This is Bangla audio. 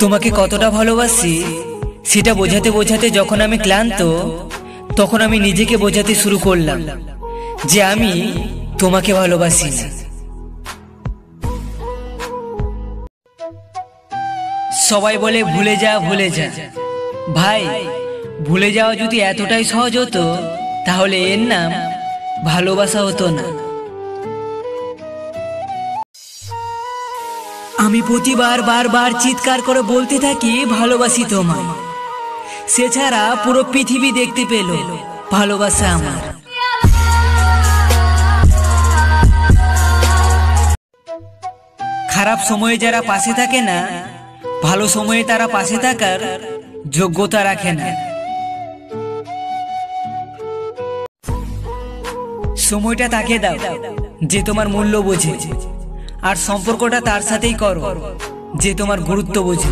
তোমাকে কতটা ভালোবাসি, সেটা বোঝাতে বোঝাতে যখন আমি ক্লান্ত, তখন আমি নিজেকে বোঝাতে শুরু করলাম যে আমি তোমাকে ভালোবাসি সবাই বলে, ভুলে যা ভুলে যা। ভাই, ভুলে যাওয়া যদি এতটাই সহজ হতো, তাহলে এর নাম ভালোবাসা হতো না। আমি প্রতিবার, বারবার চিৎকার করে বলতে থাকি, ভালোবাসি তোমায়। সে ছাড়া পুরো পৃথিবী দেখতে পেল, ভালোবাসা আমার। খারাপ সময়ে যারা পাশে থাকে না, ভালো সময়ে তারা পাশে থাকার যোগ্যতা রাখে না। সময়টা তাকে দাও, যে তোমার মূল্য বোঝে। আর সম্পর্কটা তার সাথেই করো যে তোমার গুরুত্ব বোঝে।